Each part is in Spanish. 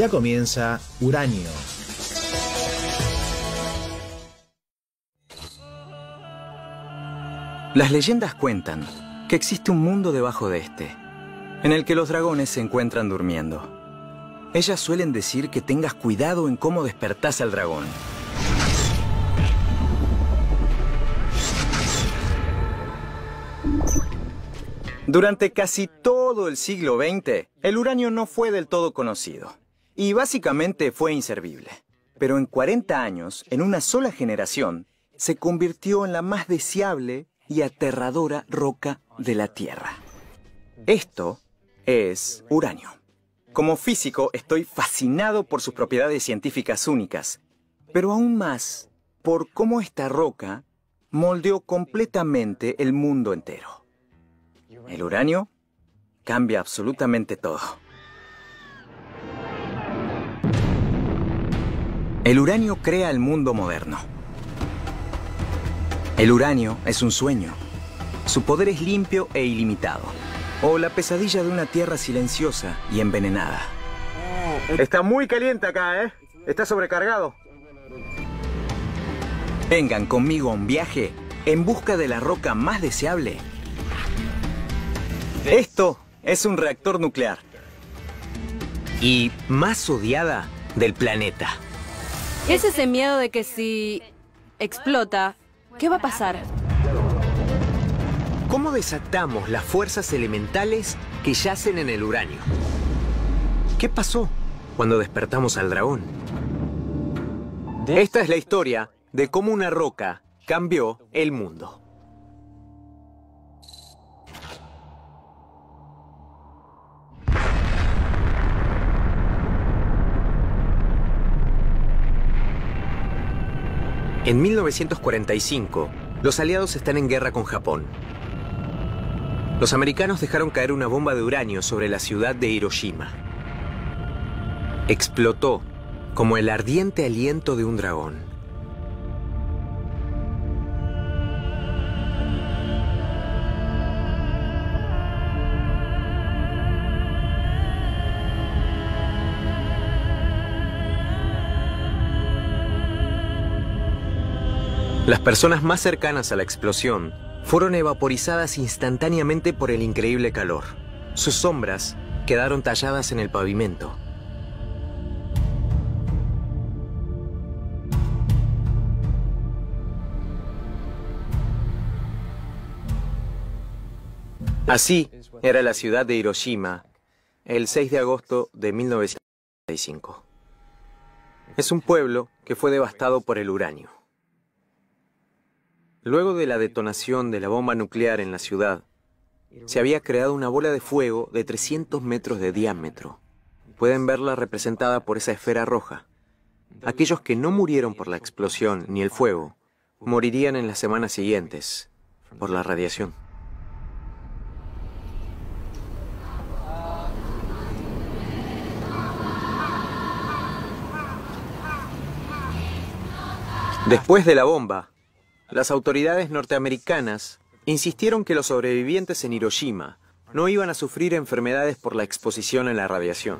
Ya comienza Uranio. Las leyendas cuentan que existe un mundo debajo de este, en el que los dragones se encuentran durmiendo. Ellas suelen decir que tengas cuidado en cómo despertás al dragón. Durante casi todo el siglo XX, el uranio no fue del todo conocido. Y básicamente fue inservible. Pero en 40 años, en una sola generación, se convirtió en la más deseable y aterradora roca de la Tierra. Esto es uranio. Como físico estoy fascinado por sus propiedades científicas únicas, pero aún más por cómo esta roca moldeó completamente el mundo entero. El uranio cambia absolutamente todo. El uranio crea el mundo moderno. El uranio es un sueño. Su poder es limpio e ilimitado. O la pesadilla de una tierra silenciosa y envenenada. Está muy caliente acá, ¿eh? Está sobrecargado. Vengan conmigo a un viaje en busca de la roca más deseable. Esto es un reactor nuclear. Y más odiada del planeta. Es ese miedo de que si explota, ¿qué va a pasar? ¿Cómo desatamos las fuerzas elementales que yacen en el uranio? ¿Qué pasó cuando despertamos al dragón? Esta es la historia de cómo una roca cambió el mundo. En 1945, los aliados están en guerra con Japón. Los americanos dejaron caer una bomba de uranio sobre la ciudad de Hiroshima. Explotó como el ardiente aliento de un dragón. Las personas más cercanas a la explosión fueron evaporizadas instantáneamente por el increíble calor. Sus sombras quedaron talladas en el pavimento. Así era la ciudad de Hiroshima el 6 de agosto de 1945. Es un pueblo que fue devastado por el uranio. Luego de la detonación de la bomba nuclear en la ciudad, se había creado una bola de fuego de 300 metros de diámetro. Pueden verla representada por esa esfera roja. Aquellos que no murieron por la explosión ni el fuego, morirían en las semanas siguientes por la radiación. Después de la bomba, las autoridades norteamericanas insistieron que los sobrevivientes en Hiroshima no iban a sufrir enfermedades por la exposición a la radiación.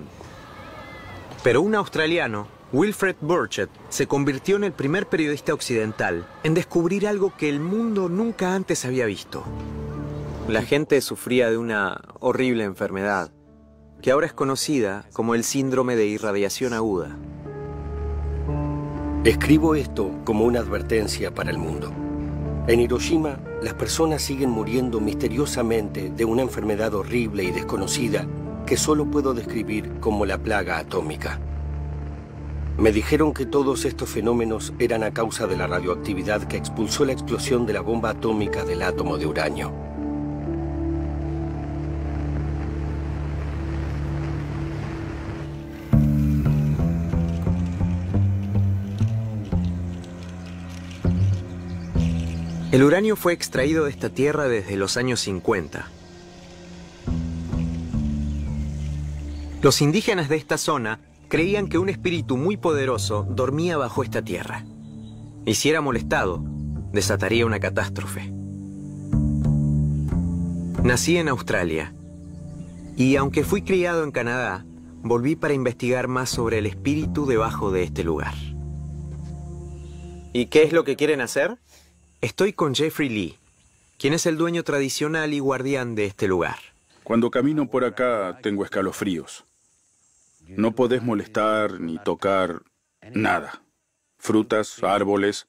Pero un australiano, Wilfred Burchett, se convirtió en el primer periodista occidental en descubrir algo que el mundo nunca antes había visto. La gente sufría de una horrible enfermedad, que ahora es conocida como el síndrome de irradiación aguda. Escribo esto como una advertencia para el mundo. En Hiroshima, las personas siguen muriendo misteriosamente de una enfermedad horrible y desconocida que solo puedo describir como la plaga atómica. Me dijeron que todos estos fenómenos eran a causa de la radioactividad que expulsó la explosión de la bomba atómica del átomo de uranio. El uranio fue extraído de esta tierra desde los años 50. Los indígenas de esta zona creían que un espíritu muy poderoso dormía bajo esta tierra. Y si era molestado, desataría una catástrofe. Nací en Australia y aunque fui criado en Canadá, volví para investigar más sobre el espíritu debajo de este lugar. ¿Y qué es lo que quieren hacer? Estoy con Jeffrey Lee, quien es el dueño tradicional y guardián de este lugar. Cuando camino por acá tengo escalofríos. No podés molestar ni tocar nada. Frutas, árboles.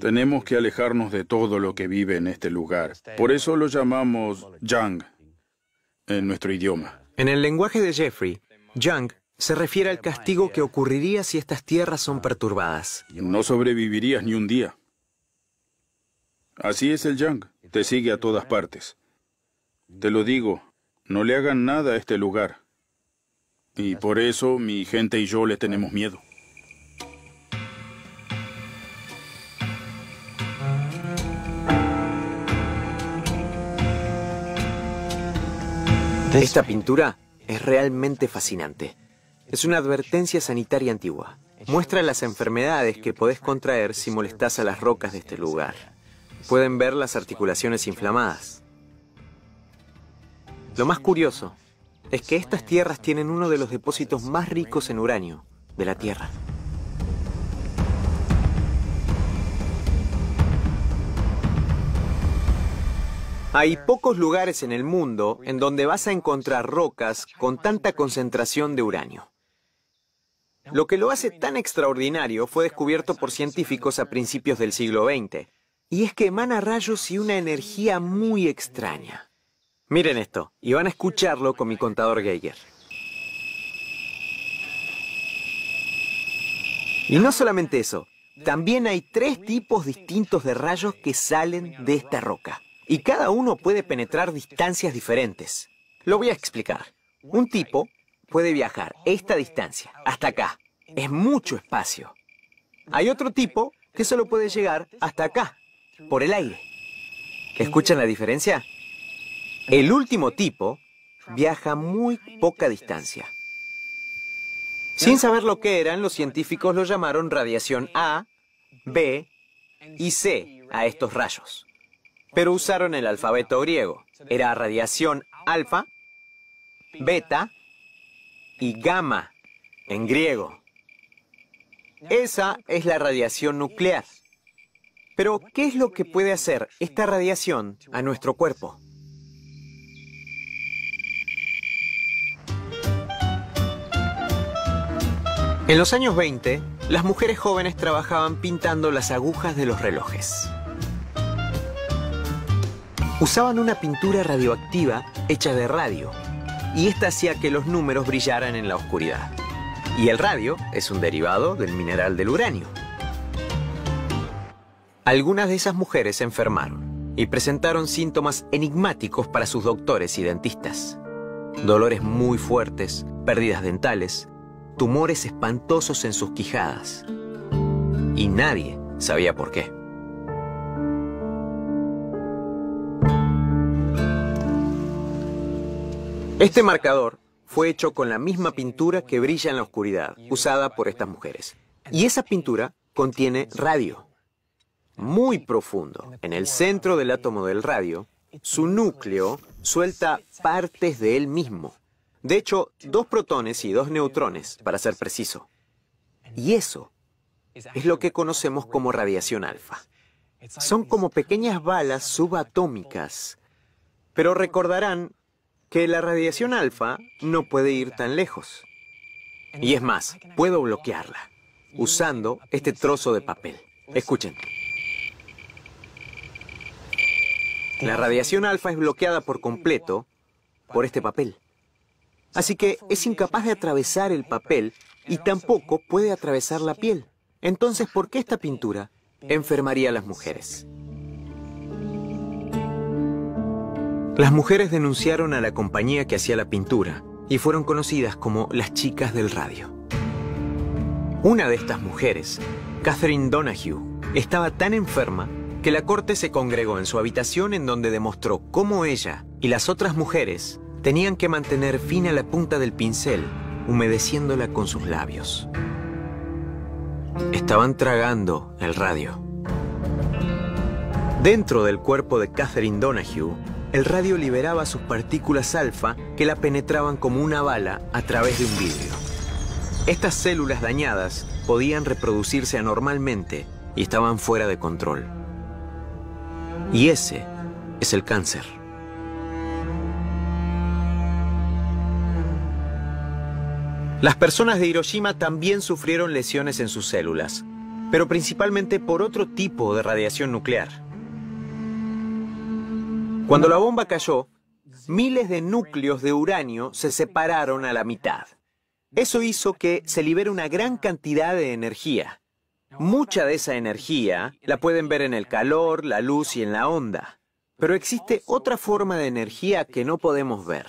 Tenemos que alejarnos de todo lo que vive en este lugar. Por eso lo llamamos Yang en nuestro idioma. En el lenguaje de Jeffrey, Yang se refiere al castigo que ocurriría si estas tierras son perturbadas. No sobrevivirías ni un día. Así es el Yang. Te sigue a todas partes. Te lo digo, no le hagan nada a este lugar. Y por eso mi gente y yo le tenemos miedo. Esta pintura es realmente fascinante. Es una advertencia sanitaria antigua. Muestra las enfermedades que podés contraer si molestás a las rocas de este lugar. Pueden ver las articulaciones inflamadas. Lo más curioso es que estas tierras tienen uno de los depósitos más ricos en uranio de la Tierra. Hay pocos lugares en el mundo en donde vas a encontrar rocas con tanta concentración de uranio. Lo que lo hace tan extraordinario fue descubierto por científicos a principios del siglo XX, y es que emana rayos y una energía muy extraña. Miren esto, y van a escucharlo con mi contador Geiger. Y no solamente eso, también hay tres tipos distintos de rayos que salen de esta roca y cada uno puede penetrar distancias diferentes. Lo voy a explicar. Un tipo puede viajar esta distancia, hasta acá. Es mucho espacio. Hay otro tipo que solo puede llegar hasta acá, por el aire. ¿Escuchan la diferencia? El último tipo viaja muy poca distancia. Sin saber lo que eran, los científicos lo llamaron radiación A, B y C a estos rayos pero usaron el alfabeto griego. Era radiación alfa, beta y gamma en griego. Esa es la radiación nuclear. Pero, ¿qué es lo que puede hacer esta radiación a nuestro cuerpo? En los años 20, las mujeres jóvenes trabajaban pintando las agujas de los relojes. Usaban una pintura radioactiva hecha de radio, y esta hacía que los números brillaran en la oscuridad. Y el radio es un derivado del mineral del uranio. Algunas de esas mujeres se enfermaron y presentaron síntomas enigmáticos para sus doctores y dentistas. Dolores muy fuertes, pérdidas dentales, tumores espantosos en sus quijadas. Y nadie sabía por qué. Este marcador fue hecho con la misma pintura que brilla en la oscuridad, usada por estas mujeres. Y esa pintura contiene radio. Muy profundo, en el centro del átomo del radio, su núcleo suelta partes de él mismo. De hecho, dos protones y dos neutrones, para ser preciso. Y eso es lo que conocemos como radiación alfa. Son como pequeñas balas subatómicas. Pero recordarán que la radiación alfa no puede ir tan lejos. Y es más, puedo bloquearla usando este trozo de papel. Escuchen. La radiación alfa es bloqueada por completo por este papel. Así que es incapaz de atravesar el papel y tampoco puede atravesar la piel. Entonces, ¿por qué esta pintura enfermaría a las mujeres? Las mujeres denunciaron a la compañía que hacía la pintura y fueron conocidas como las chicas del radio. Una de estas mujeres, Catherine Donahue, estaba tan enferma que la corte se congregó en su habitación en donde demostró cómo ella y las otras mujeres tenían que mantener fina la punta del pincel, humedeciéndola con sus labios. Estaban tragando el radio. Dentro del cuerpo de Catherine Donahue el radio liberaba sus partículas alfa que la penetraban como una bala a través de un vidrio. Estas células dañadas podían reproducirse anormalmente y estaban fuera de control. Y ese es el cáncer. Las personas de Hiroshima también sufrieron lesiones en sus células, pero principalmente por otro tipo de radiación nuclear. Cuando la bomba cayó, miles de núcleos de uranio se separaron a la mitad. Eso hizo que se libere una gran cantidad de energía. Mucha de esa energía la pueden ver en el calor, la luz y en la onda. Pero existe otra forma de energía que no podemos ver.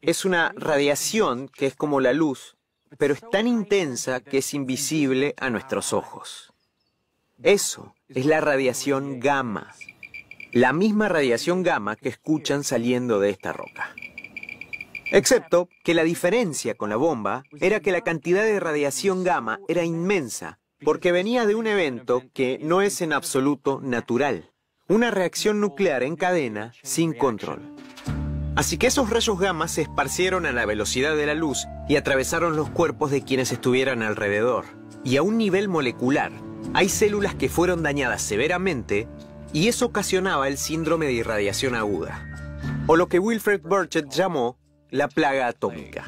Es una radiación que es como la luz, pero es tan intensa que es invisible a nuestros ojos. Eso es la radiación gamma la misma radiación gamma que escuchan saliendo de esta roca. Excepto que la diferencia con la bomba era que la cantidad de radiación gamma era inmensa, porque venía de un evento que no es en absoluto natural, una reacción nuclear en cadena sin control. Así que esos rayos gamma se esparcieron a la velocidad de la luz y atravesaron los cuerpos de quienes estuvieran alrededor. Y a un nivel molecular, hay células que fueron dañadas severamente y eso ocasionaba el síndrome de irradiación aguda, o lo que Wilfred Burchett llamó la plaga atómica.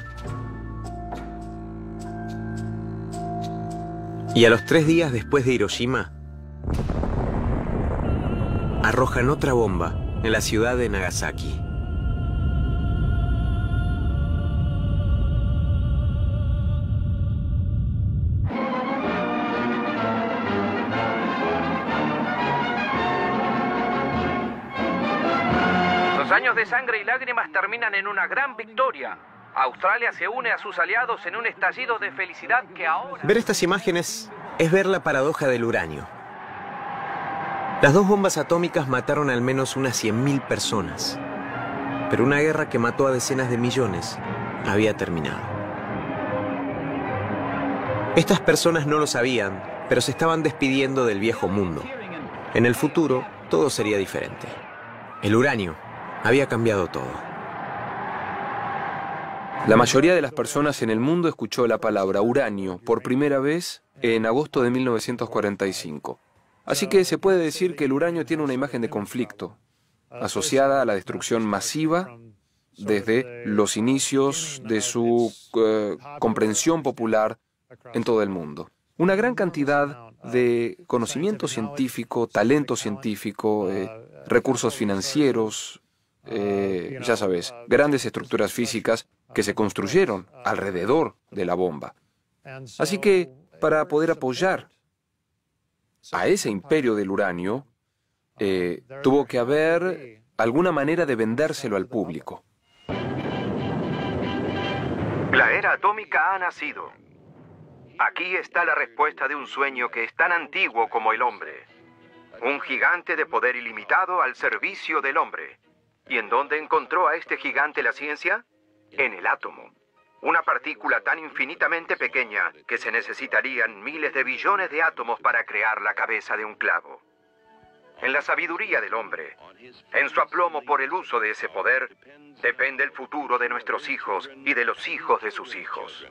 Y a los tres días después de Hiroshima, arrojan otra bomba en la ciudad de Nagasaki. De sangre y lágrimas terminan en una gran victoria. Australia se une a sus aliados en un estallido de felicidad que ahora... Ver estas imágenes es ver la paradoja del uranio. Las dos bombas atómicas mataron al menos unas 100.000 personas, pero una guerra que mató a decenas de millones había terminado. Estas personas no lo sabían, pero se estaban despidiendo del viejo mundo. En el futuro, todo sería diferente. El uranio había cambiado todo. La mayoría de las personas en el mundo escuchó la palabra uranio por primera vez en agosto de 1945. Así que se puede decir que el uranio tiene una imagen de conflicto, asociada a la destrucción masiva desde los inicios de su eh, comprensión popular en todo el mundo. Una gran cantidad de conocimiento científico, talento científico, eh, recursos financieros, eh, ya sabes, grandes estructuras físicas que se construyeron alrededor de la bomba. Así que, para poder apoyar a ese imperio del uranio, eh, tuvo que haber alguna manera de vendérselo al público. La era atómica ha nacido. Aquí está la respuesta de un sueño que es tan antiguo como el hombre. Un gigante de poder ilimitado al servicio del hombre. ¿Y en dónde encontró a este gigante la ciencia? En el átomo. Una partícula tan infinitamente pequeña que se necesitarían miles de billones de átomos para crear la cabeza de un clavo. En la sabiduría del hombre, en su aplomo por el uso de ese poder, depende el futuro de nuestros hijos y de los hijos de sus hijos.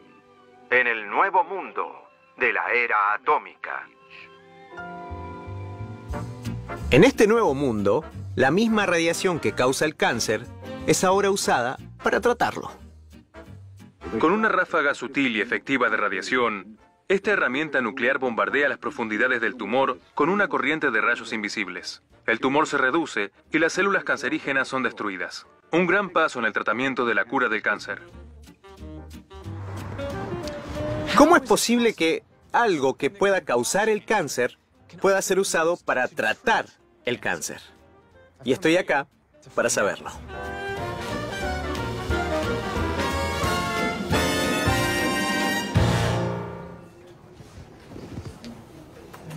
En el nuevo mundo de la era atómica. En este nuevo mundo, la misma radiación que causa el cáncer es ahora usada para tratarlo. Con una ráfaga sutil y efectiva de radiación, esta herramienta nuclear bombardea las profundidades del tumor con una corriente de rayos invisibles. El tumor se reduce y las células cancerígenas son destruidas. Un gran paso en el tratamiento de la cura del cáncer. ¿Cómo es posible que algo que pueda causar el cáncer pueda ser usado para tratar el cáncer? Y estoy acá para saberlo.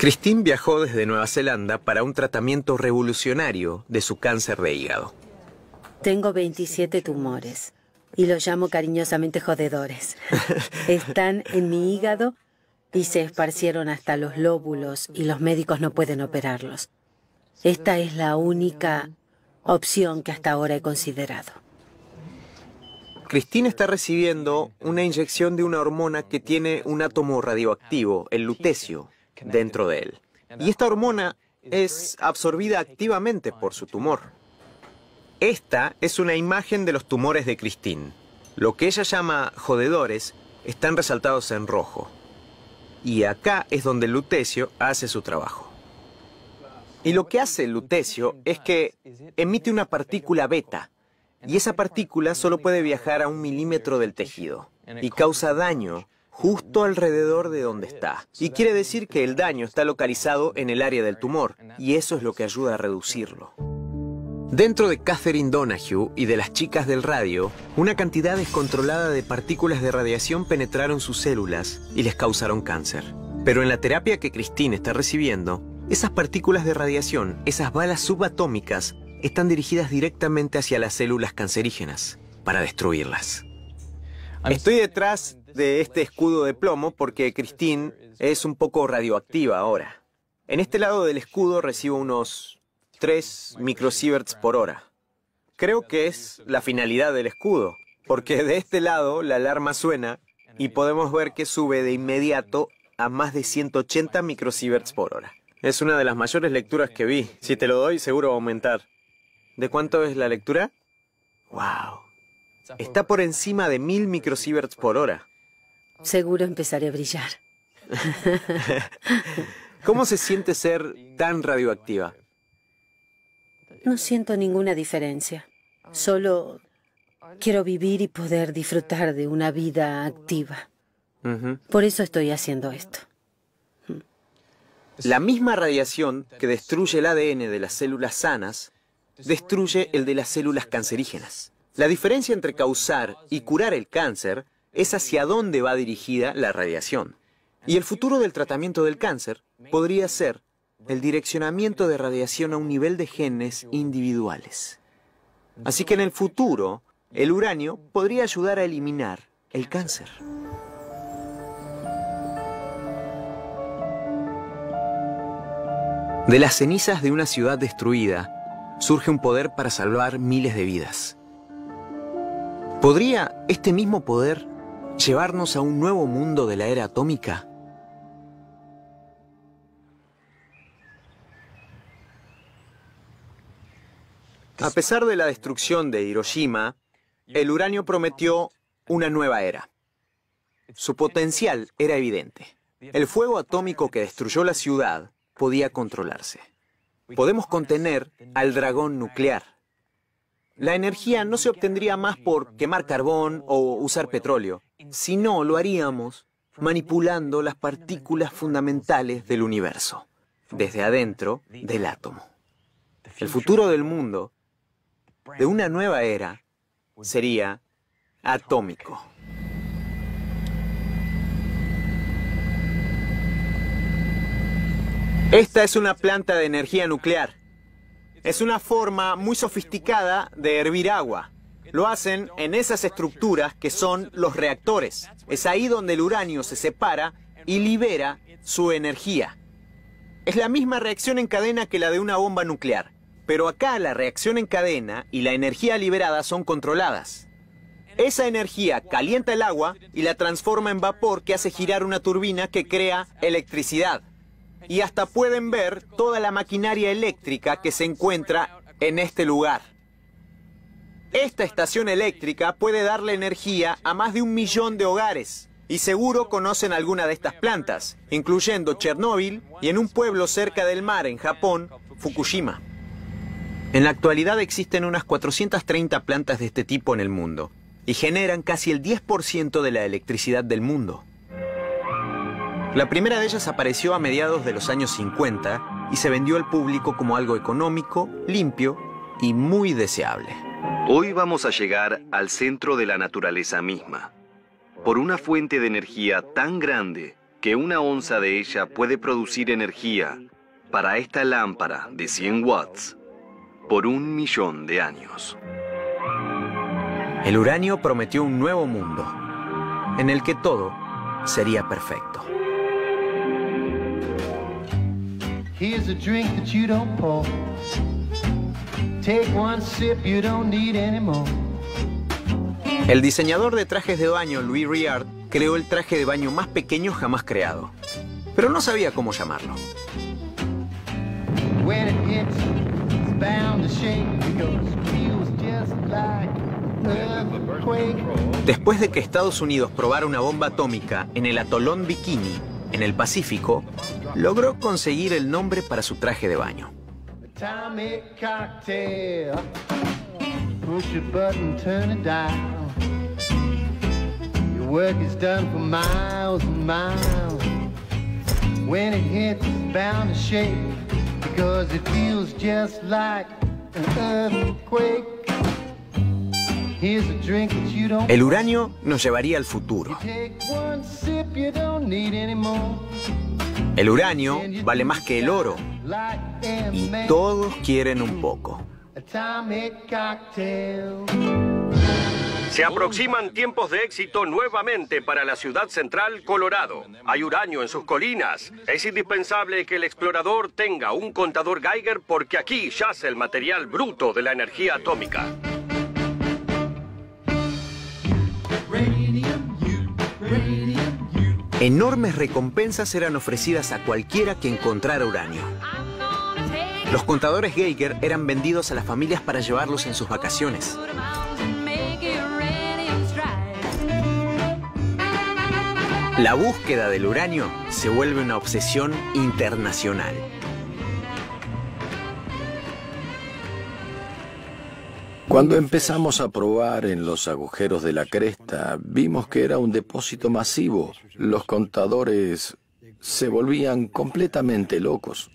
Christine viajó desde Nueva Zelanda para un tratamiento revolucionario de su cáncer de hígado. Tengo 27 tumores y los llamo cariñosamente jodedores. Están en mi hígado y se esparcieron hasta los lóbulos y los médicos no pueden operarlos. Esta es la única opción que hasta ahora he considerado. Christine está recibiendo una inyección de una hormona que tiene un átomo radioactivo, el lutecio, dentro de él. Y esta hormona es absorbida activamente por su tumor. Esta es una imagen de los tumores de Christine. Lo que ella llama jodedores están resaltados en rojo. Y acá es donde el lutecio hace su trabajo. Y lo que hace el lutecio es que emite una partícula beta, y esa partícula solo puede viajar a un milímetro del tejido y causa daño justo alrededor de donde está. Y quiere decir que el daño está localizado en el área del tumor y eso es lo que ayuda a reducirlo. Dentro de Catherine Donahue y de las chicas del radio, una cantidad descontrolada de partículas de radiación penetraron sus células y les causaron cáncer. Pero en la terapia que Christine está recibiendo, esas partículas de radiación, esas balas subatómicas, están dirigidas directamente hacia las células cancerígenas para destruirlas. Estoy detrás de este escudo de plomo porque Christine es un poco radioactiva ahora. En este lado del escudo recibo unos 3 microsieverts por hora. Creo que es la finalidad del escudo, porque de este lado la alarma suena y podemos ver que sube de inmediato a más de 180 microsieverts por hora. Es una de las mayores lecturas que vi. Si te lo doy, seguro va a aumentar. ¿De cuánto es la lectura? ¡Wow! Está por encima de mil microsieverts por hora. Seguro empezaré a brillar. ¿Cómo se siente ser tan radioactiva? No siento ninguna diferencia. Solo quiero vivir y poder disfrutar de una vida activa. Por eso estoy haciendo esto. La misma radiación que destruye el ADN de las células sanas destruye el de las células cancerígenas. La diferencia entre causar y curar el cáncer es hacia dónde va dirigida la radiación. Y el futuro del tratamiento del cáncer podría ser el direccionamiento de radiación a un nivel de genes individuales. Así que en el futuro, el uranio podría ayudar a eliminar el cáncer. De las cenizas de una ciudad destruida, surge un poder para salvar miles de vidas. ¿Podría este mismo poder llevarnos a un nuevo mundo de la era atómica? A pesar de la destrucción de Hiroshima, el uranio prometió una nueva era. Su potencial era evidente. El fuego atómico que destruyó la ciudad podía controlarse podemos contener al dragón nuclear. La energía no se obtendría más por quemar carbón o usar petróleo, sino lo haríamos manipulando las partículas fundamentales del universo, desde adentro del átomo. El futuro del mundo, de una nueva era, sería atómico. Esta es una planta de energía nuclear. Es una forma muy sofisticada de hervir agua. Lo hacen en esas estructuras que son los reactores. Es ahí donde el uranio se separa y libera su energía. Es la misma reacción en cadena que la de una bomba nuclear, pero acá la reacción en cadena y la energía liberada son controladas. Esa energía calienta el agua y la transforma en vapor que hace girar una turbina que crea electricidad y hasta pueden ver toda la maquinaria eléctrica que se encuentra en este lugar. Esta estación eléctrica puede darle energía a más de un millón de hogares. Y seguro conocen alguna de estas plantas, incluyendo Chernóbil y en un pueblo cerca del mar en Japón, Fukushima. En la actualidad existen unas 430 plantas de este tipo en el mundo y generan casi el 10% de la electricidad del mundo. La primera de ellas apareció a mediados de los años 50 y se vendió al público como algo económico, limpio y muy deseable. Hoy vamos a llegar al centro de la naturaleza misma, por una fuente de energía tan grande que una onza de ella puede producir energía para esta lámpara de 100 watts por un millón de años. El uranio prometió un nuevo mundo, en el que todo sería perfecto. Here's a drink that you don't pour. El diseñador de trajes de baño, Louis Riard, creó el traje de baño más pequeño jamás creado, pero no sabía cómo llamarlo. Después de que Estados Unidos probara una bomba atómica en el atolón Bikini, en el Pacífico, logró conseguir el nombre para su traje de baño. El uranio nos llevaría al futuro. El uranio vale más que el oro. Y todos quieren un poco. Se aproximan tiempos de éxito nuevamente para la ciudad central Colorado. Hay uranio en sus colinas. Es indispensable que el explorador tenga un contador Geiger porque aquí yace el material bruto de la energía atómica. Enormes recompensas eran ofrecidas a cualquiera que encontrara uranio. Los contadores Geiger eran vendidos a las familias para llevarlos en sus vacaciones. La búsqueda del uranio se vuelve una obsesión internacional. Cuando empezamos a probar en los agujeros de la cresta, vimos que era un depósito masivo. Los contadores se volvían completamente locos.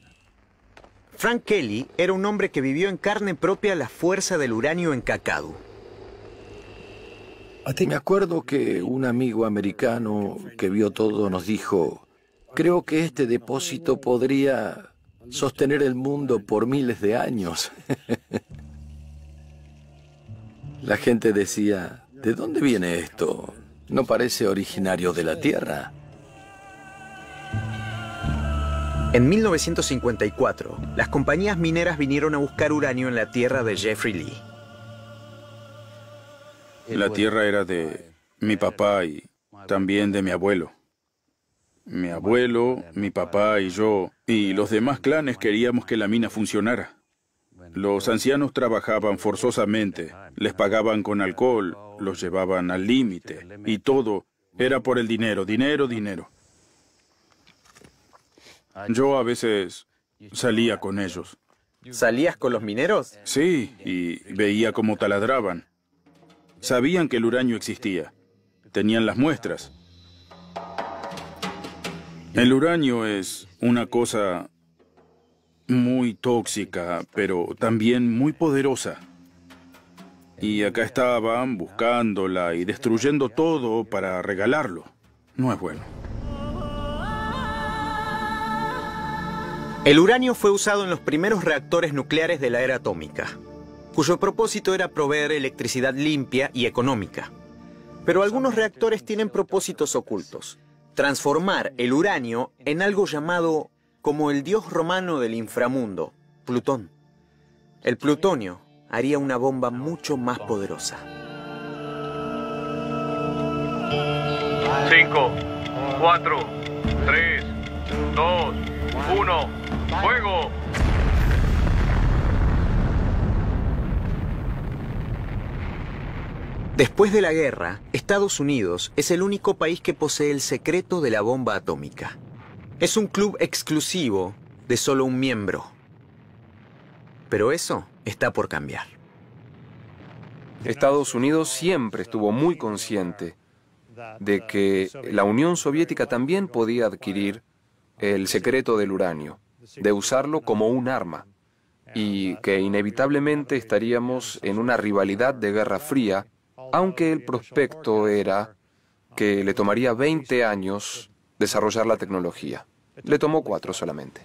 Frank Kelly era un hombre que vivió en carne propia la fuerza del uranio en Cacadu. Me acuerdo que un amigo americano que vio todo nos dijo, creo que este depósito podría sostener el mundo por miles de años. La gente decía, ¿de dónde viene esto? ¿No parece originario de la Tierra? En 1954, las compañías mineras vinieron a buscar uranio en la tierra de Jeffrey Lee. La tierra era de mi papá y también de mi abuelo. Mi abuelo, mi papá y yo y los demás clanes queríamos que la mina funcionara. Los ancianos trabajaban forzosamente, les pagaban con alcohol, los llevaban al límite y todo era por el dinero, dinero, dinero. Yo a veces salía con ellos. ¿Salías con los mineros? Sí, y veía cómo taladraban. Sabían que el uranio existía. Tenían las muestras. El uranio es una cosa muy tóxica, pero también muy poderosa. Y acá estaban buscándola y destruyendo todo para regalarlo. No es bueno. El uranio fue usado en los primeros reactores nucleares de la era atómica, cuyo propósito era proveer electricidad limpia y económica. Pero algunos reactores tienen propósitos ocultos. Transformar el uranio en algo llamado como el dios romano del inframundo, Plutón. El plutonio haría una bomba mucho más poderosa. 5, 4, 3, 2, 1, fuego. Después de la guerra, Estados Unidos es el único país que posee el secreto de la bomba atómica. Es un club exclusivo de solo un miembro. Pero eso está por cambiar. Estados Unidos siempre estuvo muy consciente de que la Unión Soviética también podía adquirir el secreto del uranio, de usarlo como un arma, y que inevitablemente estaríamos en una rivalidad de guerra fría, aunque el prospecto era que le tomaría 20 años desarrollar la tecnología. Le tomó cuatro solamente.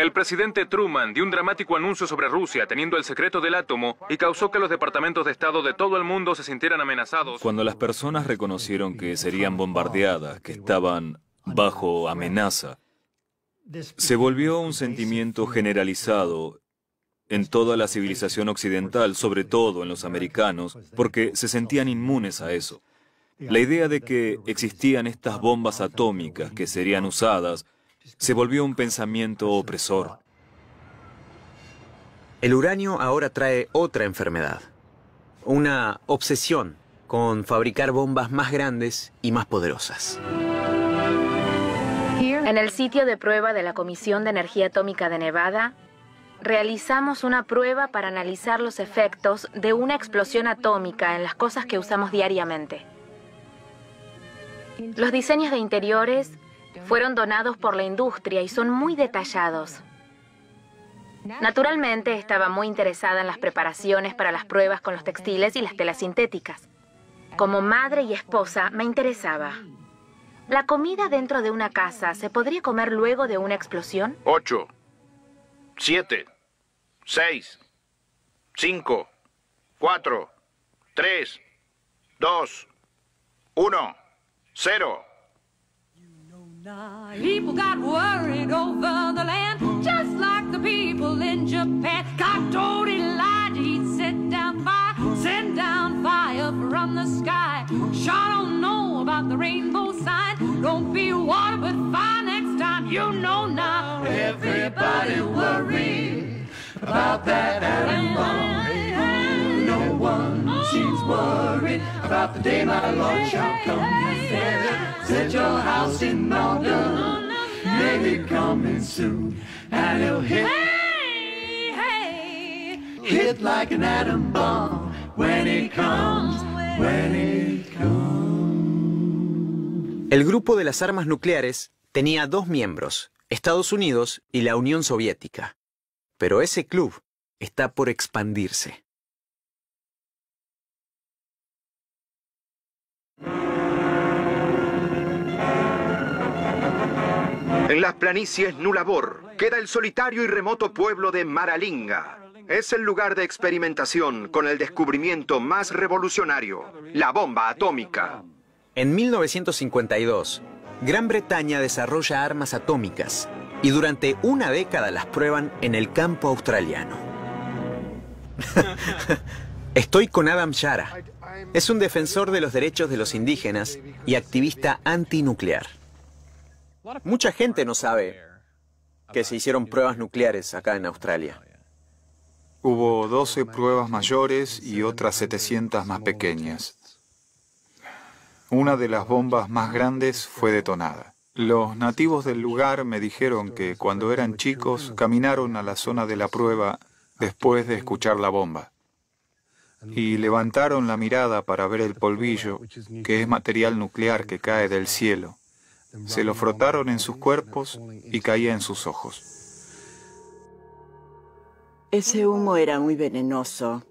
El presidente Truman dio un dramático anuncio sobre Rusia teniendo el secreto del átomo y causó que los departamentos de Estado de todo el mundo se sintieran amenazados. Cuando las personas reconocieron que serían bombardeadas, que estaban bajo amenaza, se volvió un sentimiento generalizado en toda la civilización occidental, sobre todo en los americanos, porque se sentían inmunes a eso. La idea de que existían estas bombas atómicas que serían usadas se volvió un pensamiento opresor. El uranio ahora trae otra enfermedad, una obsesión con fabricar bombas más grandes y más poderosas. En el sitio de prueba de la Comisión de Energía Atómica de Nevada, realizamos una prueba para analizar los efectos de una explosión atómica en las cosas que usamos diariamente. Los diseños de interiores fueron donados por la industria y son muy detallados. Naturalmente estaba muy interesada en las preparaciones para las pruebas con los textiles y las telas sintéticas. Como madre y esposa me interesaba. ¿La comida dentro de una casa se podría comer luego de una explosión? Ocho, siete, seis, cinco, cuatro, tres, dos, uno, cero. People got worried over the land, just like the people in Japan. God told Elijah he'd send down fire, send down fire from the sky. Sure don't know about the rainbow sign. Don't be water, but fire next time. You know now. Everybody worried about that atom worried about the day my Lord shall come. He said, Set your house in order, maybe coming soon, and it'll hit, hit like an atom bomb when it comes, when it comes. El grupo de las armas nucleares tenía dos miembros, Estados Unidos y la Unión Soviética. Pero ese club está por expandirse. En las planicies Nulabor queda el solitario y remoto pueblo de Maralinga. Es el lugar de experimentación con el descubrimiento más revolucionario, la bomba atómica. En 1952, Gran Bretaña desarrolla armas atómicas y durante una década las prueban en el campo australiano. Estoy con Adam Shara. Es un defensor de los derechos de los indígenas y activista antinuclear. Mucha gente no sabe que se hicieron pruebas nucleares acá en Australia. Hubo 12 pruebas mayores y otras 700 más pequeñas. Una de las bombas más grandes fue detonada. Los nativos del lugar me dijeron que cuando eran chicos caminaron a la zona de la prueba después de escuchar la bomba. Y levantaron la mirada para ver el polvillo, que es material nuclear que cae del cielo. Se lo frotaron en sus cuerpos y caía en sus ojos. Ese humo era muy venenoso.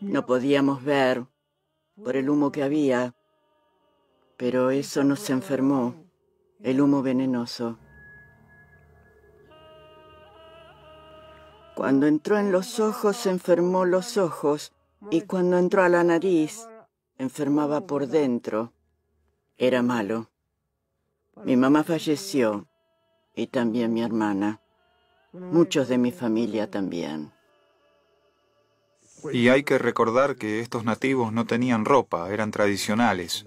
No podíamos ver por el humo que había, pero eso nos enfermó, el humo venenoso. Cuando entró en los ojos, enfermó los ojos, y cuando entró a la nariz, enfermaba por dentro. Era malo. Mi mamá falleció, y también mi hermana. Muchos de mi familia también. Y hay que recordar que estos nativos no tenían ropa, eran tradicionales.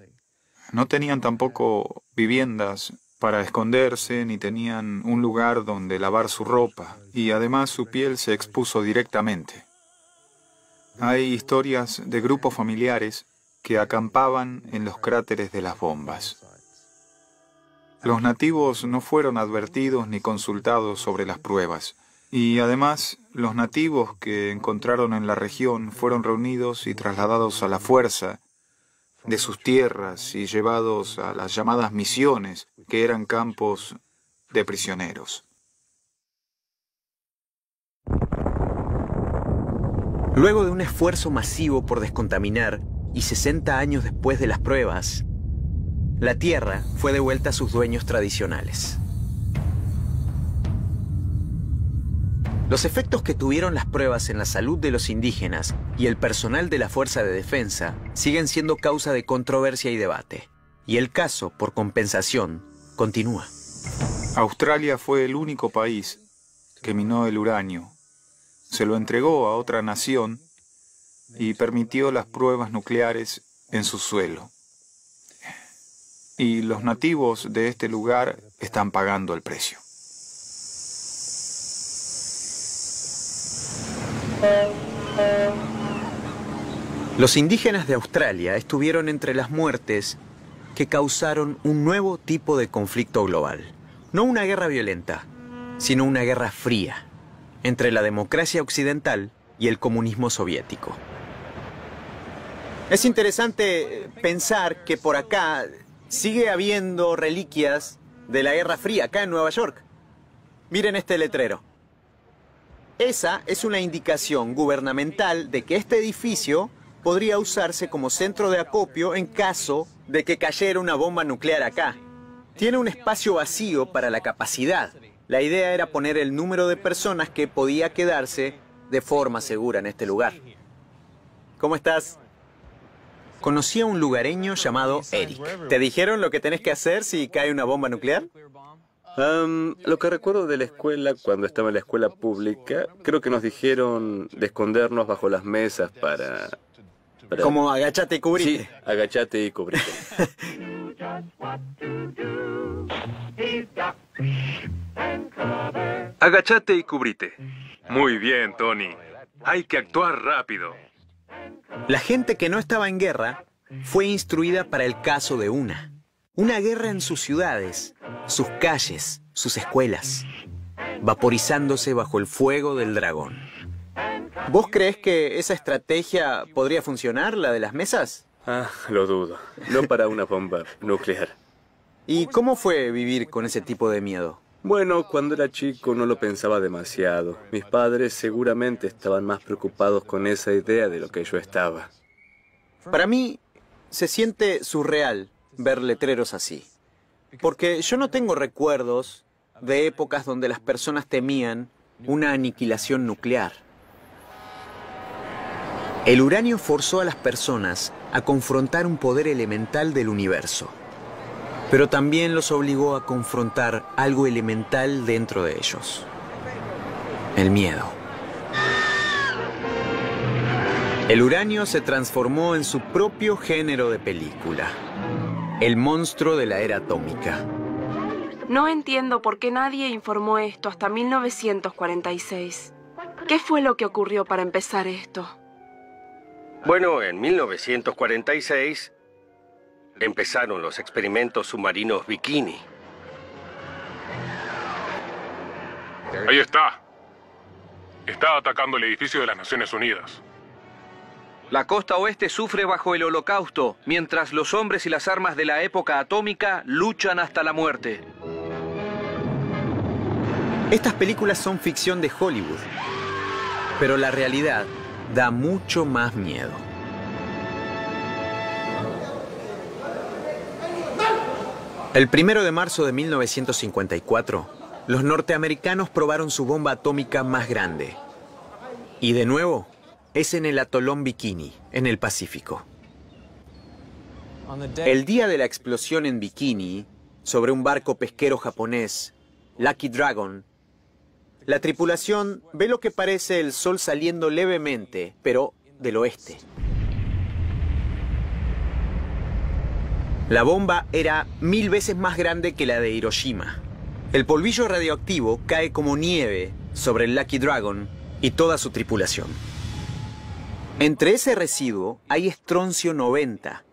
No tenían tampoco viviendas para esconderse, ni tenían un lugar donde lavar su ropa, y además su piel se expuso directamente. Hay historias de grupos familiares que acampaban en los cráteres de las bombas. Los nativos no fueron advertidos ni consultados sobre las pruebas, y además los nativos que encontraron en la región fueron reunidos y trasladados a la fuerza de sus tierras y llevados a las llamadas misiones, que eran campos de prisioneros. Luego de un esfuerzo masivo por descontaminar y 60 años después de las pruebas, la tierra fue devuelta a sus dueños tradicionales. Los efectos que tuvieron las pruebas en la salud de los indígenas y el personal de la Fuerza de Defensa siguen siendo causa de controversia y debate. Y el caso, por compensación, continúa. Australia fue el único país que minó el uranio. Se lo entregó a otra nación y permitió las pruebas nucleares en su suelo. Y los nativos de este lugar están pagando el precio. Los indígenas de Australia estuvieron entre las muertes que causaron un nuevo tipo de conflicto global. No una guerra violenta, sino una guerra fría entre la democracia occidental y el comunismo soviético. Es interesante pensar que por acá sigue habiendo reliquias de la Guerra Fría, acá en Nueva York. Miren este letrero. Esa es una indicación gubernamental de que este edificio podría usarse como centro de acopio en caso de que cayera una bomba nuclear acá. Tiene un espacio vacío para la capacidad. La idea era poner el número de personas que podía quedarse de forma segura en este lugar. ¿Cómo estás? Conocí a un lugareño llamado Eric. ¿Te dijeron lo que tenés que hacer si cae una bomba nuclear? lo que recuerdo de la escuela, cuando estaba en la escuela pública, creo que nos dijeron de escondernos bajo las mesas para... Como agachate y cubrite. Sí, agachate y cubrite. Agachate y cubrite. Muy bien, Tony. Hay que actuar rápido. La gente que no estaba en guerra fue instruida para el caso de una. Una guerra en sus ciudades, sus calles, sus escuelas, vaporizándose bajo el fuego del dragón. ¿Vos crees que esa estrategia podría funcionar, la de las mesas? Ah, lo dudo. No para una bomba nuclear. ¿Y cómo fue vivir con ese tipo de miedo? Bueno, cuando era chico no lo pensaba demasiado. Mis padres seguramente estaban más preocupados con esa idea de lo que yo estaba. Para mí, se siente surreal ver letreros así. Porque yo no tengo recuerdos de épocas donde las personas temían una aniquilación nuclear. El uranio forzó a las personas a confrontar un poder elemental del universo, pero también los obligó a confrontar algo elemental dentro de ellos, el miedo. El uranio se transformó en su propio género de película, el monstruo de la era atómica. No entiendo por qué nadie informó esto hasta 1946. ¿Qué fue lo que ocurrió para empezar esto? Bueno, en 1946 empezaron los experimentos submarinos Bikini. Ahí está. Está atacando el edificio de las Naciones Unidas. La costa oeste sufre bajo el holocausto, mientras los hombres y las armas de la época atómica luchan hasta la muerte. Estas películas son ficción de Hollywood, pero la realidad da mucho más miedo. El primero de marzo de 1954, los norteamericanos probaron su bomba atómica más grande. Y de nuevo, es en el atolón Bikini, en el Pacífico. El día de la explosión en Bikini, sobre un barco pesquero japonés, Lucky Dragon, la tripulación ve lo que parece el sol saliendo levemente, pero del oeste. La bomba era mil veces más grande que la de Hiroshima. El polvillo radioactivo cae como nieve sobre el Lucky Dragon y toda su tripulación. Entre ese residuo hay estroncio 90,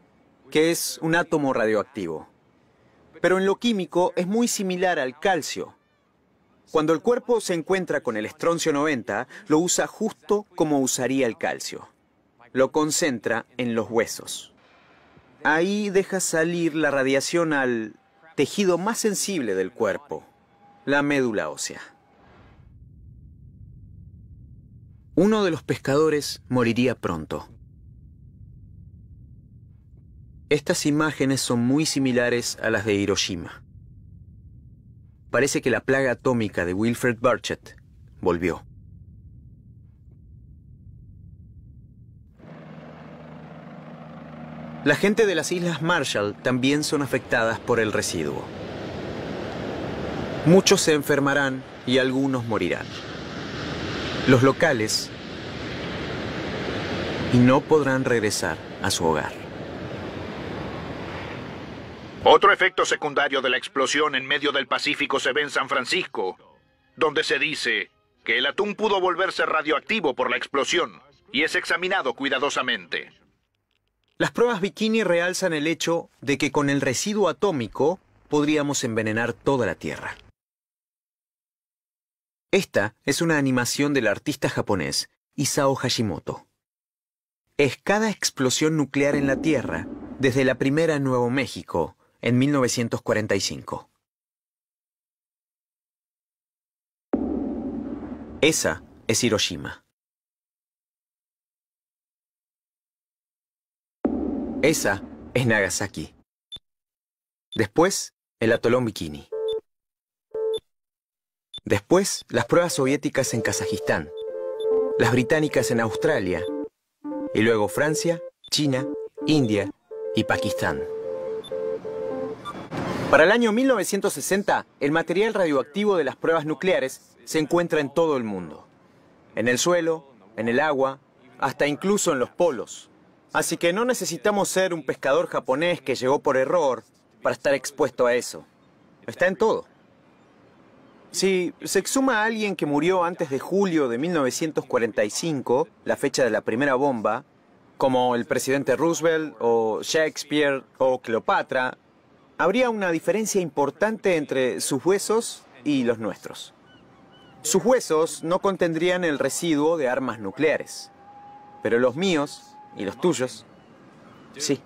que es un átomo radioactivo. Pero en lo químico es muy similar al calcio, cuando el cuerpo se encuentra con el estroncio 90, lo usa justo como usaría el calcio. Lo concentra en los huesos. Ahí deja salir la radiación al tejido más sensible del cuerpo, la médula ósea. Uno de los pescadores moriría pronto. Estas imágenes son muy similares a las de Hiroshima parece que la plaga atómica de Wilfred Burchett volvió. La gente de las Islas Marshall también son afectadas por el residuo. Muchos se enfermarán y algunos morirán. Los locales y no podrán regresar a su hogar. Otro efecto secundario de la explosión en medio del Pacífico se ve en San Francisco, donde se dice que el atún pudo volverse radioactivo por la explosión y es examinado cuidadosamente. Las pruebas bikini realzan el hecho de que con el residuo atómico podríamos envenenar toda la Tierra. Esta es una animación del artista japonés Isao Hashimoto. Es cada explosión nuclear en la Tierra desde la primera en Nuevo México en 1945. Esa es Hiroshima. Esa es Nagasaki. Después, el atolón Bikini. Después, las pruebas soviéticas en Kazajistán, las británicas en Australia, y luego Francia, China, India y Pakistán. Para el año 1960, el material radioactivo de las pruebas nucleares se encuentra en todo el mundo. En el suelo, en el agua, hasta incluso en los polos. Así que no necesitamos ser un pescador japonés que llegó por error para estar expuesto a eso. Está en todo. Si se exhuma a alguien que murió antes de julio de 1945, la fecha de la primera bomba, como el presidente Roosevelt o Shakespeare o Cleopatra, habría una diferencia importante entre sus huesos y los nuestros. Sus huesos no contendrían el residuo de armas nucleares, pero los míos y los tuyos, sí.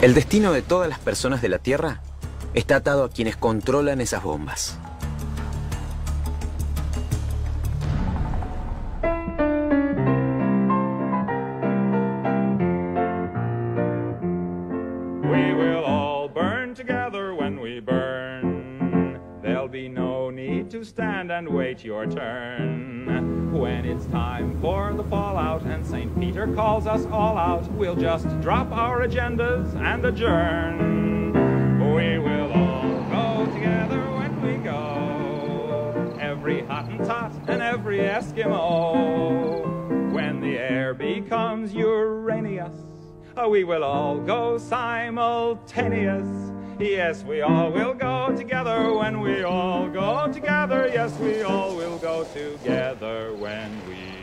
El destino de todas las personas de la Tierra está atado a quienes controlan esas bombas. To stand and wait your turn. When it's time for the fallout and St. Peter calls us all out, we'll just drop our agendas and adjourn. We will all go together when we go. Every Hottentot and every Eskimo. When the air becomes Uranus, we will all go simultaneous. Yes, we all will go together when we all go together. Yes, we all will go together when we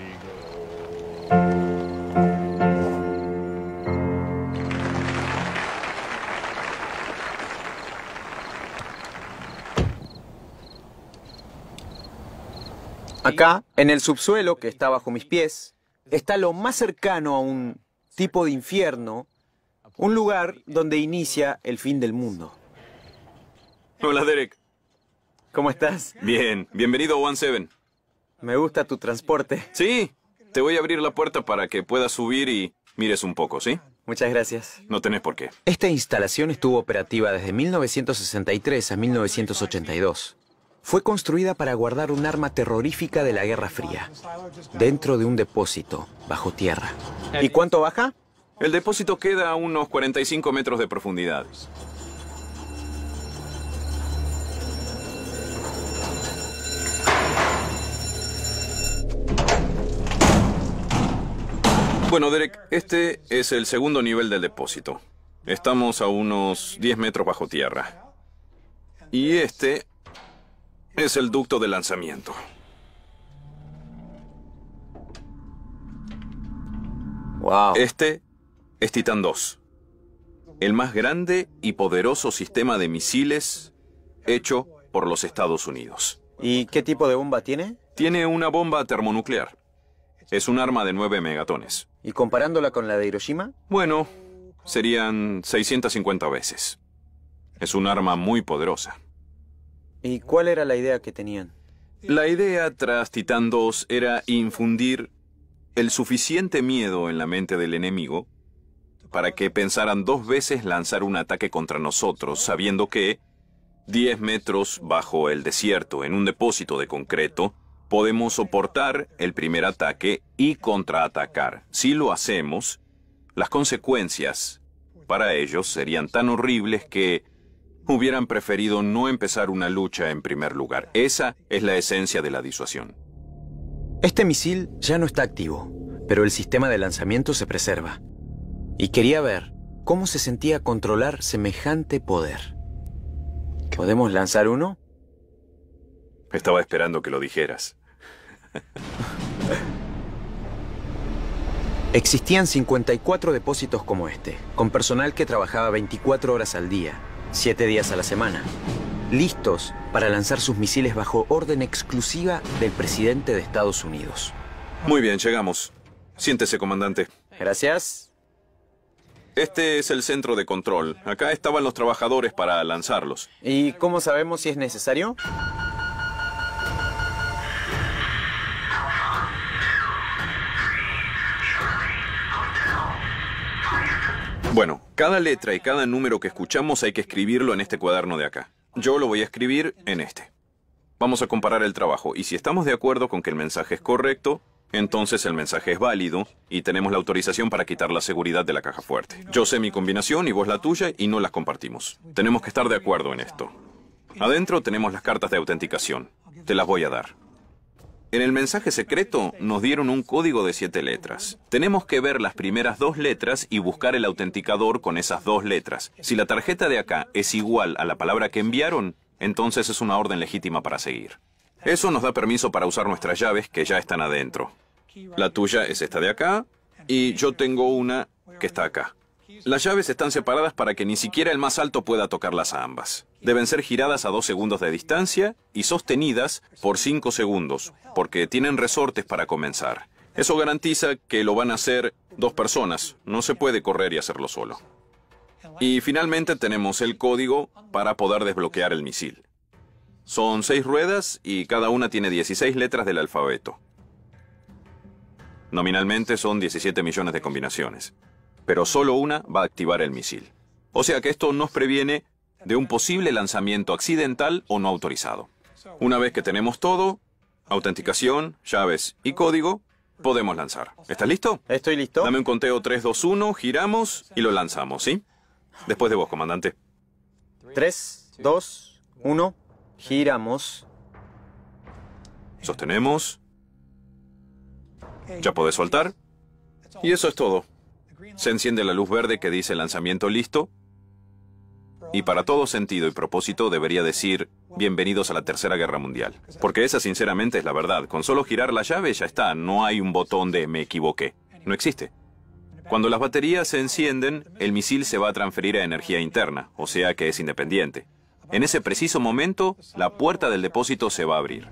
Acá, en el subsuelo que está bajo mis pies, está lo más cercano a un tipo de infierno, un lugar donde inicia el fin del mundo. Hola, Derek. ¿Cómo estás? Bien, bienvenido a One Seven. Me gusta tu transporte. Sí, te voy a abrir la puerta para que puedas subir y mires un poco, ¿sí? Muchas gracias. No tenés por qué. Esta instalación estuvo operativa desde 1963 a 1982. Fue construida para guardar un arma terrorífica de la Guerra Fría, dentro de un depósito, bajo tierra. ¿Y cuánto baja? El depósito queda a unos 45 metros de profundidad. Bueno, Derek, este es el segundo nivel del depósito. Estamos a unos 10 metros bajo tierra. Y este es el ducto de lanzamiento. Wow. Este es Titan 2, el más grande y poderoso sistema de misiles hecho por los Estados Unidos. ¿Y qué tipo de bomba tiene? Tiene una bomba termonuclear. Es un arma de 9 megatones. ¿Y comparándola con la de Hiroshima? Bueno, serían 650 veces. Es un arma muy poderosa. ¿Y cuál era la idea que tenían? La idea tras Titan 2 era infundir el suficiente miedo en la mente del enemigo para que pensaran dos veces lanzar un ataque contra nosotros, sabiendo que 10 metros bajo el desierto, en un depósito de concreto, podemos soportar el primer ataque y contraatacar. Si lo hacemos, las consecuencias para ellos serían tan horribles que hubieran preferido no empezar una lucha en primer lugar. Esa es la esencia de la disuasión. Este misil ya no está activo, pero el sistema de lanzamiento se preserva. Y quería ver cómo se sentía controlar semejante poder. ¿Podemos lanzar uno? Estaba esperando que lo dijeras. Existían 54 depósitos como este, con personal que trabajaba 24 horas al día, 7 días a la semana, listos para lanzar sus misiles bajo orden exclusiva del presidente de Estados Unidos. Muy bien, llegamos. Siéntese, comandante. Gracias. Este es el centro de control. Acá estaban los trabajadores para lanzarlos. ¿Y cómo sabemos si es necesario? Bueno, cada letra y cada número que escuchamos hay que escribirlo en este cuaderno de acá. Yo lo voy a escribir en este. Vamos a comparar el trabajo y si estamos de acuerdo con que el mensaje es correcto, entonces el mensaje es válido y tenemos la autorización para quitar la seguridad de la caja fuerte. Yo sé mi combinación y vos la tuya y no las compartimos. Tenemos que estar de acuerdo en esto. Adentro tenemos las cartas de autenticación. Te las voy a dar. En el mensaje secreto nos dieron un código de siete letras. Tenemos que ver las primeras dos letras y buscar el autenticador con esas dos letras. Si la tarjeta de acá es igual a la palabra que enviaron, entonces es una orden legítima para seguir. Eso nos da permiso para usar nuestras llaves que ya están adentro. La tuya es esta de acá y yo tengo una que está acá. Las llaves están separadas para que ni siquiera el más alto pueda tocarlas a ambas. Deben ser giradas a dos segundos de distancia y sostenidas por cinco segundos, porque tienen resortes para comenzar. Eso garantiza que lo van a hacer dos personas. No se puede correr y hacerlo solo. Y finalmente tenemos el código para poder desbloquear el misil. Son seis ruedas y cada una tiene 16 letras del alfabeto. Nominalmente son 17 millones de combinaciones pero solo una va a activar el misil. O sea que esto nos previene de un posible lanzamiento accidental o no autorizado. Una vez que tenemos todo, autenticación, llaves y código, podemos lanzar. ¿Estás listo? Estoy listo. Dame un conteo 3, 2, 1, giramos y lo lanzamos, ¿sí? Después de vos, comandante. 3, 2, 1, giramos. Sostenemos. Ya podés soltar. Y eso es todo. Se enciende la luz verde que dice lanzamiento listo. Y para todo sentido y propósito debería decir bienvenidos a la Tercera Guerra Mundial. Porque esa sinceramente es la verdad. Con solo girar la llave ya está. No hay un botón de me equivoqué. No existe. Cuando las baterías se encienden, el misil se va a transferir a energía interna, o sea que es independiente. En ese preciso momento, la puerta del depósito se va a abrir.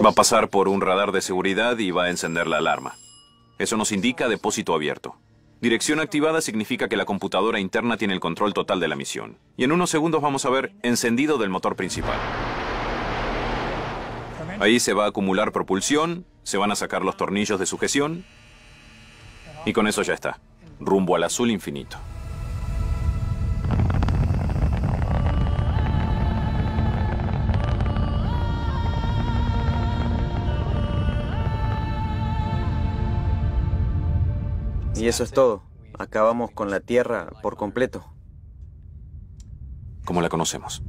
Va a pasar por un radar de seguridad y va a encender la alarma. Eso nos indica depósito abierto. Dirección activada significa que la computadora interna tiene el control total de la misión. Y en unos segundos vamos a ver encendido del motor principal. Ahí se va a acumular propulsión, se van a sacar los tornillos de sujeción y con eso ya está, rumbo al azul infinito. Y eso es todo. Acabamos con la Tierra por completo. Como la conocemos.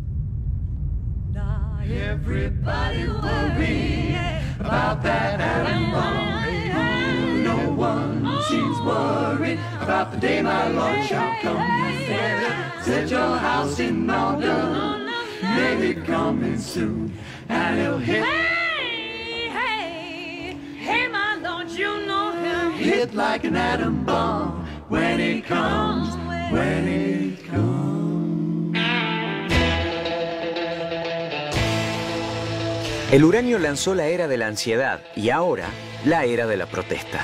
Hey, hey, hey, you know? El uranio lanzó la era de la ansiedad y ahora la era de la protesta.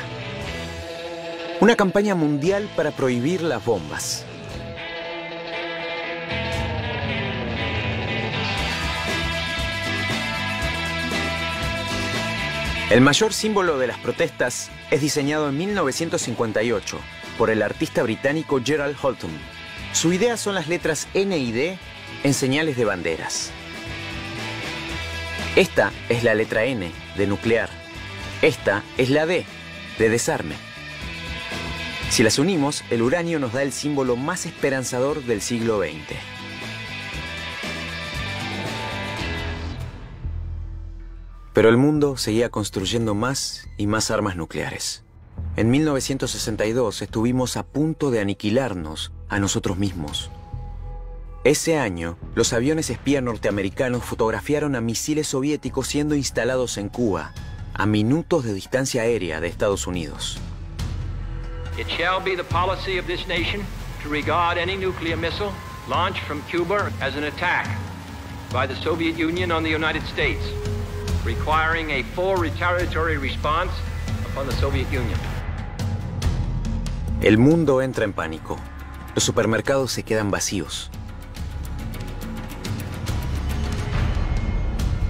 Una campaña mundial para prohibir las bombas. El mayor símbolo de las protestas es diseñado en 1958 por el artista británico Gerald Holton. Su idea son las letras N y D en señales de banderas. Esta es la letra N de nuclear. Esta es la D de desarme. Si las unimos, el uranio nos da el símbolo más esperanzador del siglo XX. Pero el mundo seguía construyendo más y más armas nucleares. En 1962 estuvimos a punto de aniquilarnos a nosotros mismos. Ese año, los aviones espía norteamericanos fotografiaron a misiles soviéticos siendo instalados en Cuba, a minutos de distancia aérea de Estados Unidos. It shall be the policy of this nation to regard any nuclear missile launched Cuba as an attack by the Soviet Union on the United States, requiring a full retaliatory response upon the Soviet Union. El mundo entra en pánico. Los supermercados se quedan vacíos.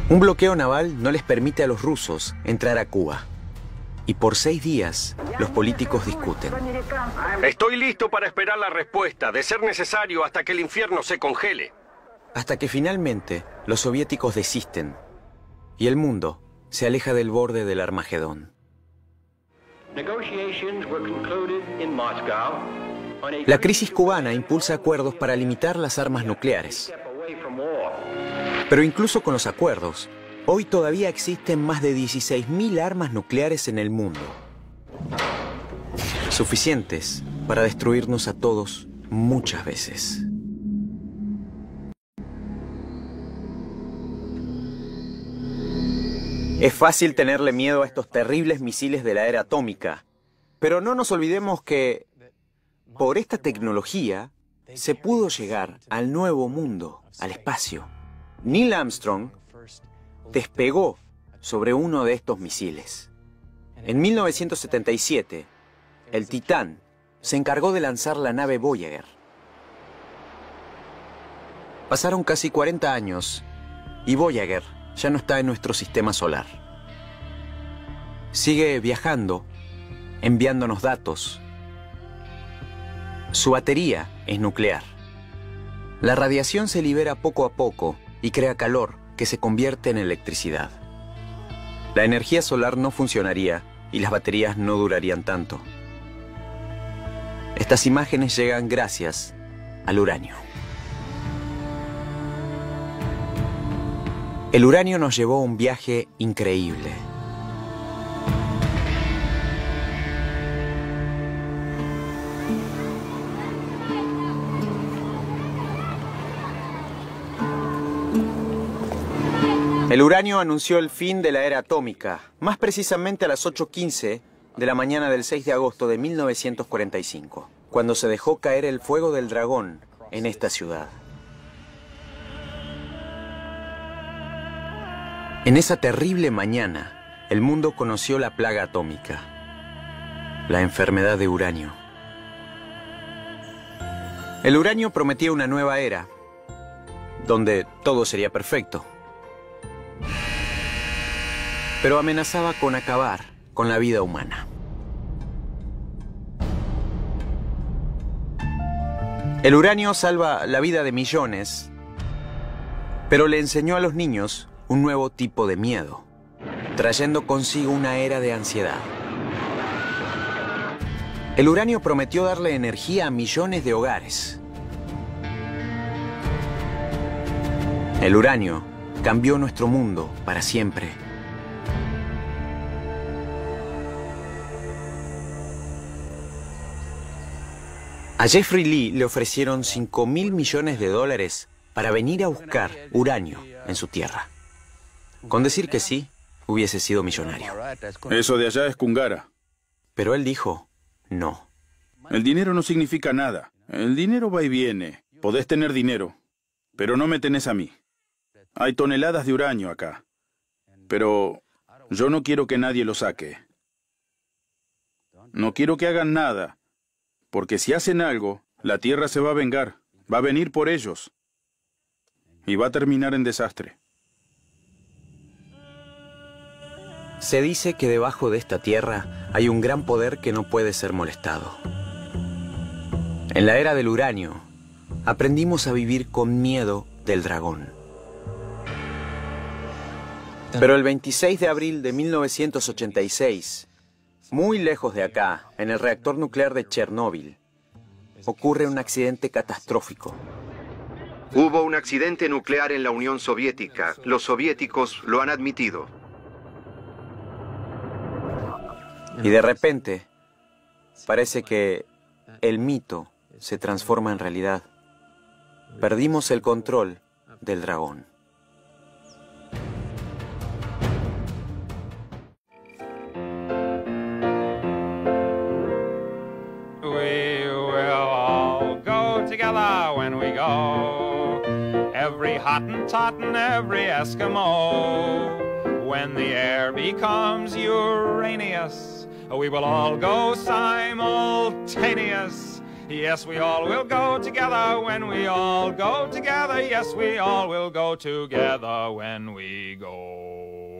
Un bloqueo naval no les permite a los rusos entrar a Cuba. Y por seis días, los políticos discuten. Estoy listo para esperar la respuesta, de ser necesario hasta que el infierno se congele. Hasta que finalmente los soviéticos desisten y el mundo se aleja del borde del Armagedón. La crisis cubana impulsa acuerdos para limitar las armas nucleares. Pero incluso con los acuerdos, hoy todavía existen más de 16.000 armas nucleares en el mundo. Suficientes para destruirnos a todos muchas veces. Es fácil tenerle miedo a estos terribles misiles de la era atómica, pero no nos olvidemos que por esta tecnología se pudo llegar al nuevo mundo, al espacio. Neil Armstrong despegó sobre uno de estos misiles. En 1977, el Titán se encargó de lanzar la nave Voyager. Pasaron casi 40 años y Voyager ya no está en nuestro sistema solar. Sigue viajando, enviándonos datos. Su batería es nuclear. La radiación se libera poco a poco y crea calor que se convierte en electricidad. La energía solar no funcionaría y las baterías no durarían tanto. Estas imágenes llegan gracias al uranio. El uranio nos llevó a un viaje increíble. El uranio anunció el fin de la era atómica, más precisamente a las 8.15 de la mañana del 6 de agosto de 1945, cuando se dejó caer el fuego del dragón en esta ciudad. En esa terrible mañana, el mundo conoció la plaga atómica, la enfermedad de uranio. El uranio prometía una nueva era, donde todo sería perfecto. Pero amenazaba con acabar con la vida humana. El uranio salva la vida de millones, pero le enseñó a los niños un nuevo tipo de miedo, trayendo consigo una era de ansiedad. El uranio prometió darle energía a millones de hogares. El uranio cambió nuestro mundo para siempre. A Jeffrey Lee le ofrecieron 5 mil millones de dólares para venir a buscar uranio en su tierra. Con decir que sí, hubiese sido millonario. Eso de allá es Kungara. Pero él dijo, no. El dinero no significa nada. El dinero va y viene. Podés tener dinero, pero no me tenés a mí. Hay toneladas de uranio acá. Pero yo no quiero que nadie lo saque. No quiero que hagan nada, porque si hacen algo, la Tierra se va a vengar, va a venir por ellos. Y va a terminar en desastre. Se dice que debajo de esta tierra hay un gran poder que no puede ser molestado. En la era del uranio, aprendimos a vivir con miedo del dragón. Pero el 26 de abril de 1986, muy lejos de acá, en el reactor nuclear de Chernóbil, ocurre un accidente catastrófico. Hubo un accidente nuclear en la Unión Soviética. Los soviéticos lo han admitido. Y de repente, parece que el mito se transforma en realidad. Perdimos el control del dragón. Every Hottentot and every Eskimo. When the air becomes Uranus, we will all go simultaneous. Yes, we all will go together when we all go together. Yes, we all will go together when we go.